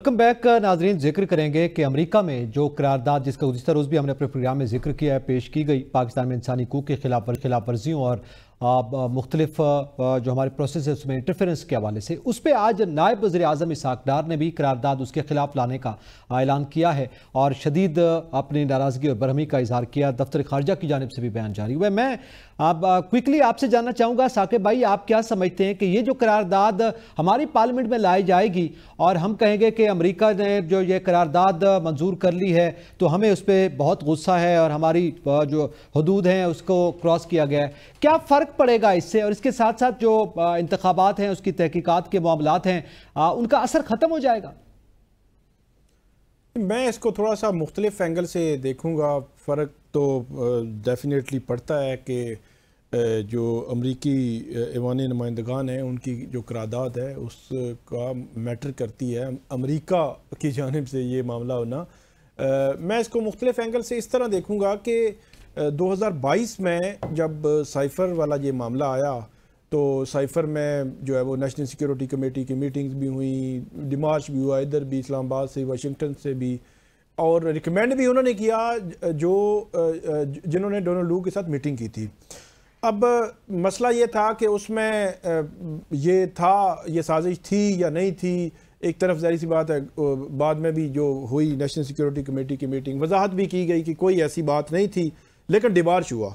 Welcome back नाजरीन। ज़िक्र करेंगे कि अमेरिका में जो करारदाद जिसका गुजर रोज़ भी हमने अपने प्रोग्राम में ज़िक्र किया है, पेश की गई। पाकिस्तान में इंसानी कूक के खिलाफ खिलाफ वर्जियों और मुख्तलिफ़ जो हमारे प्रोसेस है, उसमें इंटरफेरेंस के हवाले से। उस पर आज नायब वजी अजम इसाक डार ने भी करारदाद उसके खिलाफ लाने का ऐलान किया है और शदीद अपनी नाराज़गी और बरहमी का इजहार किया। दफ्तर खारजा की जानब से भी बयान जारी हुआ मैं आप क्विकली आपसे जानना चाहूँगा, साकिब भाई, आप क्या समझते हैं कि ये जो करारदाद हमारी पार्लियामेंट में लाई जाएगी और हम कहेंगे कि अमरीका ने जो ये करारदाद मंजूर कर ली है तो हमें उस पर बहुत गुस्सा है और हमारी जो हदूद हैं, उसको क्रॉस किया गया है। क्या फ़र्क पड़ेगा इससे और इसके साथ साथ जो इंतबात हैं, उसकी तहकीक़ात के मामला हैं उनका असर ख़त्म हो जाएगा। मैं इसको थोड़ा सा मुख्तलिफ़ एंगल से देखूँगा। फ़र्क तो डेफिनेटली पड़ता है कि जो अमरीकी ईवानी नुमाइंदगान हैं, उनकी जो करारदाद है, उसका मैटर करती है अमरीका की जानब से ये मामला होना। मैं इसको मुख्तलिफ़ एंगल से इस तरह देखूँगा कि 2022 में जब साइफ़र वाला ये मामला आया तो साइफ़र में जो है वो नेशनल सिक्योरिटी कमेटी की मीटिंग्स भी हुई, डिमार्च भी हुआ, इधर भी, इस्लामाबाद से, वाशिंगटन से भी। और रिकमेंड भी उन्होंने किया जो जिन्होंने डोनाल्ड लू के साथ मीटिंग की थी। अब मसला ये था कि उसमें ये था, ये साजिश थी या नहीं थी, एक तरफ़ जारी सी बात है बाद में भी जो हुई नेशनल सिक्योरिटी कमेटी की मीटिंग, वजाहत भी की गई कि कोई ऐसी बात नहीं थी। लेकिन डिबार्च हुआ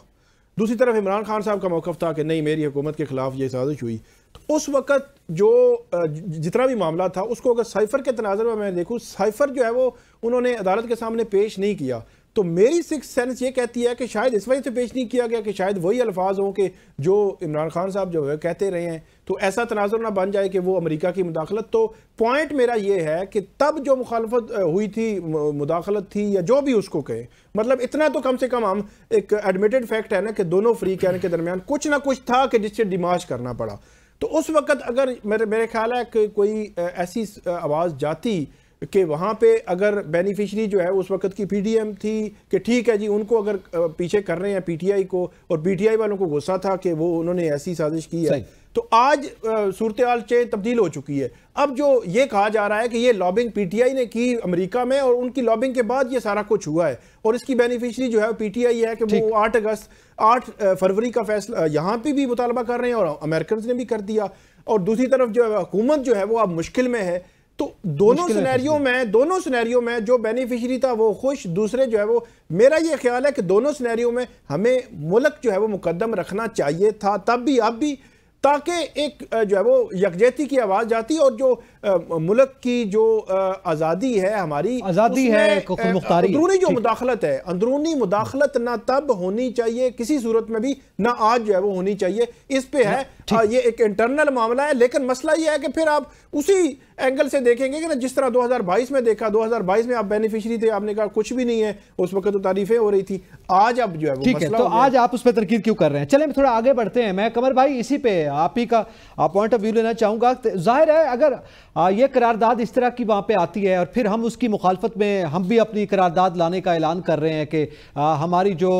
दूसरी तरफ़ इमरान खान साहब का मौकफ था कि नहीं, मेरी हुकूमत के खिलाफ ये साजिश हुई। तो उस वक़्त जो, जितना भी मामला था, उसको अगर साइफ़र के तनाजर में मैं देखूँ, साइफ़र जो है वो उन्होंने अदालत के सामने पेश नहीं किया। तो मेरी सिक्स सेंस ये कहती है कि शायद इस वजह से पेश नहीं किया गया कि शायद वही अल्फाज हों कि जो इमरान खान साहब जो है कहते रहे हैं। तो ऐसा तनाजर ना बन जाए कि वो अमेरिका की मुदाखलत। तो पॉइंट मेरा ये है कि तब जो मुखालफत हुई थी मुदाखलत थी या जो भी उसको कहें मतलब इतना तो कम से कम हम एक एडमिटेड फैक्ट है ना कि दोनों फ्री कैन के दरमियान, कुछ ना कुछ था कि जिससे डिमाश करना पड़ा। तो उस वक्त अगर मेरे मेरे ख्याल है कि कोई ऐसी आवाज़ जाती कि वहाँ पे अगर बेनिफिशरी जो है उस वक्त की पीडीएम थी कि ठीक है जी उनको अगर पीछे कर रहे हैं पीटीआई को और पीटीआई वालों को गुस्सा था कि वो उन्होंने ऐसी साजिश की है। तो आज सूरत हाल चे तब्दील हो चुकी है। अब जो ये कहा जा रहा है कि ये लॉबिंग पीटीआई ने की अमेरिका में और उनकी लॉबिंग के बाद ये सारा कुछ हुआ है और इसकी बेनिफिशरी जो है पीटीआई है कि वो आठ अगस्त आठ फरवरी का फैसला यहाँ पे भी मुतालबा कर रहे हैं और अमेरिकन ने भी कर दिया। और दूसरी तरफ़ जो है हुकूमत जो है वो अब मुश्किल में है तो दोनों सिनेरियो में दोनों सिनेरियो में जो बेनिफिशरी था वो खुश दूसरे जो है वो मेरा ये ख्याल है कि दोनों सिनेरियो में हमें मुल्क जो है वो मुकदम रखना चाहिए था तब भी अब भी ताकि एक जो है वो यकजहती की आवाज़ जाती और जो मुल्क की जो आज़ादी है हमारी आज़ादी है अंदरूनी जो मुदाखलत है अंदरूनी मुदाखलत ना तब होनी चाहिए किसी सूरत में भी ना आज जो है वो होनी चाहिए। इस पे है आ, ये एक इंटरनल मामला है लेकिन मसला ये है कि फिर आप उसी एंगल से देखेंगे कि ना जिस तरह 2022 में देखा 2022 में आप बेनिफिशरी थे आपने कहा कुछ भी नहीं है उस वक्त तो तारीफें हो रही थी आज अब जो है ठीक है तो आज आप उस पर तरकीब क्यों कर रहे हैं? चले थोड़ा आगे बढ़ते हैं। मैं कमर भाई इसी पे आप ही का पॉइंट ऑफ़ व्यू लेना चाहूँगा। ज़ाहिर है अगर ये करारदाद इस तरह की वहाँ पर आती है और फिर हम उसकी मुखालफत में हम भी अपनी करारदाद लाने का ऐलान कर रहे हैं कि हमारी जो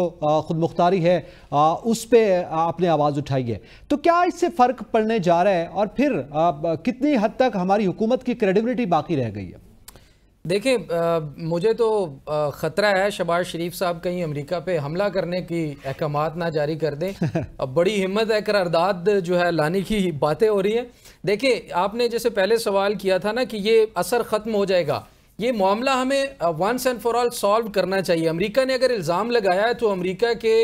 खुद मुख्तारी है उस पर आपने आवाज़ उठाई है तो क्या इससे फ़र्क पड़ने जा रहा है और फिर कितनी हद तक हमारी हुकूमत की क्रेडिबिलिटी बाकी रह गई है? देखें मुझे तो ख़तरा है शबाज शरीफ साहब कहीं अमेरिका पे हमला करने की अहकाम ना जारी कर दें। अब बड़ी हिम्मत है करारदाद जो है लाने की बातें हो रही हैं। देखिए आपने जैसे पहले सवाल किया था ना कि ये असर ख़त्म हो जाएगा। ये मामला हमें once and for all solve करना चाहिए। अमेरिका ने अगर इल्ज़ाम लगाया है तो अमेरिका के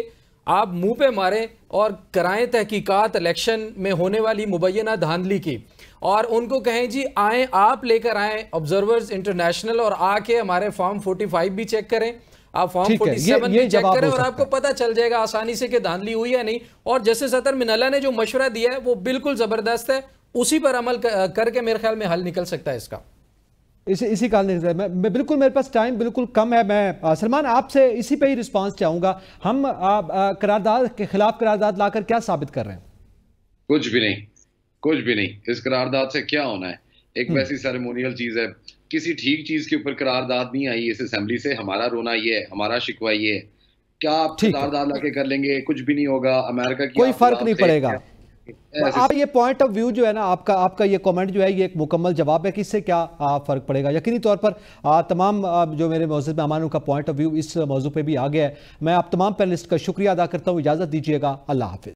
आप मुँह पे मारें और कराएँ तहकीकात इलेक्शन में होने वाली मुबैना धांधली की। और उनको कहें जी आए आप लेकर आए ऑब्जर्वर्स इंटरनेशनल और आके हमारे फॉर्म 45 भी चेक करें। आप फॉर्म 47 भी चेक करें और आपको पता चल जाएगा आसानी से कि धांधली हुई या नहीं। और जैसे सतर मिनला ने जो मशवरा दिया है वो बिल्कुल ज़बरदस्त है। उसी पर अमल करके मेरे ख्याल में हल निकल सकता है इसका। इसी इसी काल मैं, मैं बिल्कुल मेरे पास टाइम बिल्कुल कम है। मैं सलमान आपसे इसी पे ही रिस्पांस चाहूँगा। हम करारदाद के खिलाफ करारदाद लाकर क्या साबित कर रहे हैं? कुछ भी नहीं कुछ भी नहीं। इस करारदाद से क्या होना है? एक हम्म। वैसी सेरेमोनियल चीज़ है। किसी ठीक चीज़ के ऊपर करारदाद नहीं आई इस असेंबली से। हमारा रोना ये है हमारा शिकवा ये है। क्या आप करारदाद लाके कर लेंगे? कुछ भी नहीं होगा। अमेरिका की कोई फ़र्क नहीं पड़ेगा। आप ये पॉइंट ऑफ़ व्यू जो है ना आपका आपका ये कमेंट जो है ये एक मुकम्मल जवाब है कि इससे क्या फ़र्क पड़ेगा। यकीनी तौर पर आ, तमाम आ, जो मेरे मौजूद मेहमान उनका पॉइंट ऑफ़ व्यू इस मौजू पे भी आ गया है। मैं आप तमाम पैनलिस्ट का शुक्रिया अदा करता हूँ। इजाज़त दीजिएगा। अल्लाह हाफिज़।